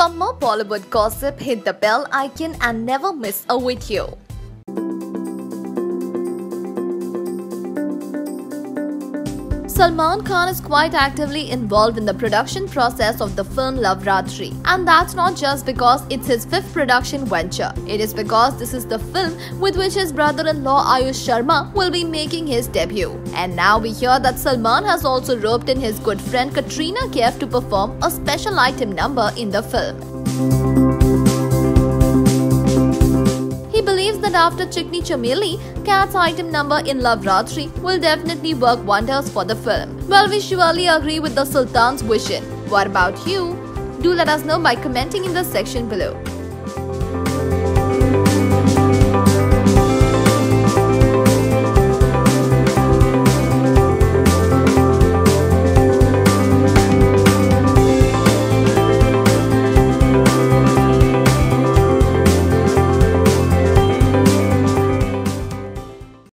For more Bollywood gossip, hit the bell icon and never miss a video. Salman Khan is quite actively involved in the production process of the film Loveratri. And that's not just because it's his fifth production venture. It is because this is the film with which his brother-in-law Aayush Sharma will be making his debut. And now we hear that Salman has also roped in his good friend Katrina Kaif to perform a special item number in the film. Believes that after Chikni Chameli, Kat's item number in Loveratri will definitely work wonders for the film. Well, we surely agree with the Sultan's vision. What about you? Do let us know by commenting in the section below.